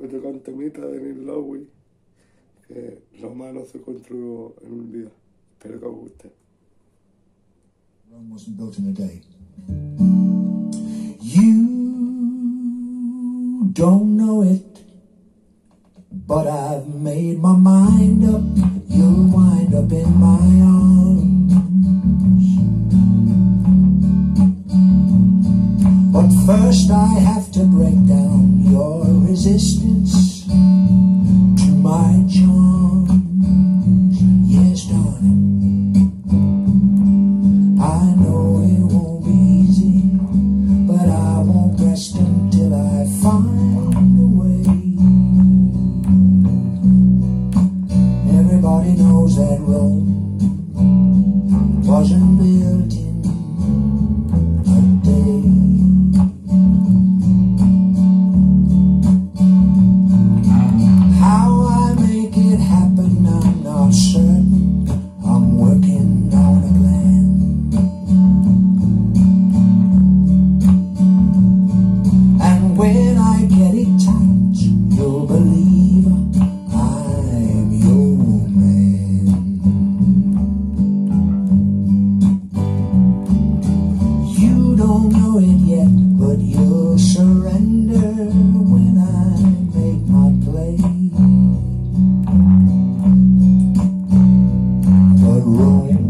que te un temita de Neil Lowy, que lo malo se construyó en un día. Espero que os guste. Rome wasn't built in a day. You don't know it, but I've made my mind up. You'll wind up in my But first I have to break down your resistance to my charms. But you'll surrender when I make my play. But Rome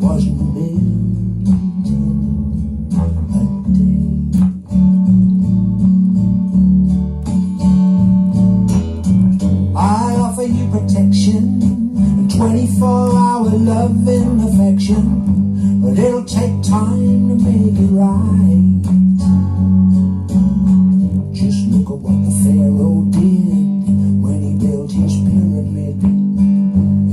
wasn't built in a day. I offer you protection, 24 hour love and affection, it'll take time to make it right. Just look at what the Pharaoh did when he built his pyramid.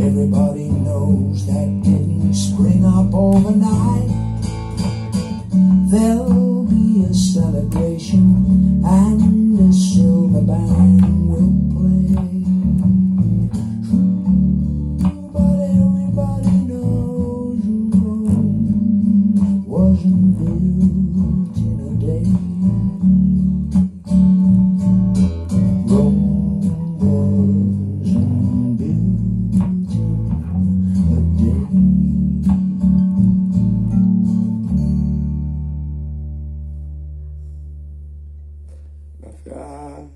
Everybody knows that didn't spring up overnight. There'll be a celebration and God